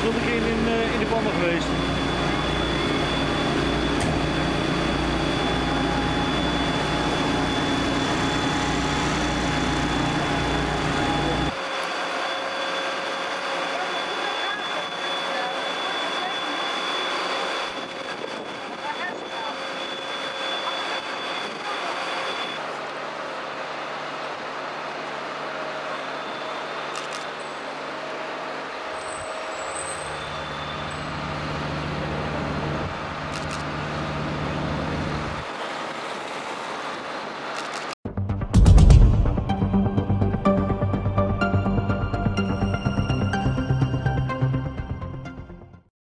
verschillende keer in, uh, in de pannen geweest.